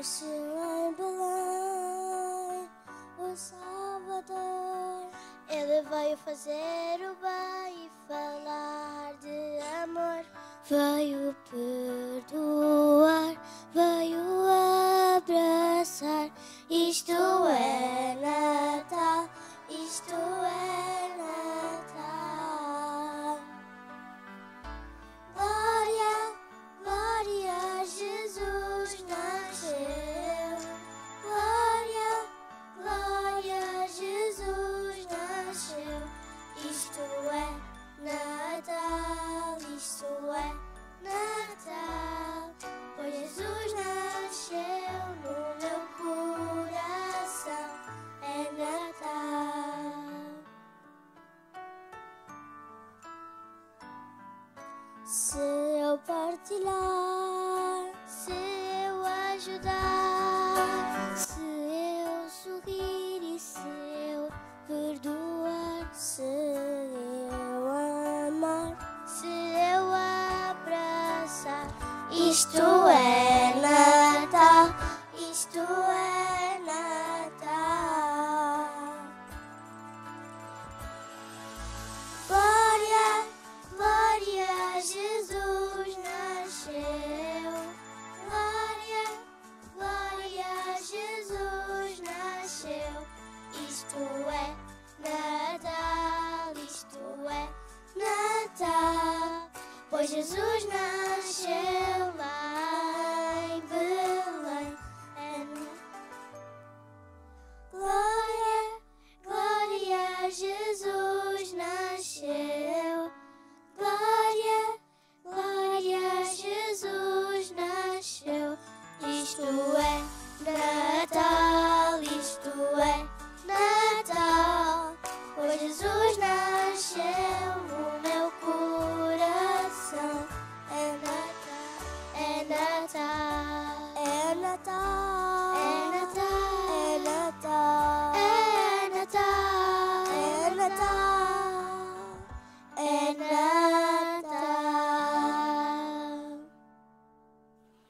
Lá em Belém o Salvador. Ele veio fazer o bem e falar de amor. Veio Se eu partilhar, se eu ajudar, se eu sorrir e se eu perdoar, se eu amar, se eu abraçar, isto é Jesus nasceu lá em Belém. Glória, glória, Jesus nasceu. Anata. Anata.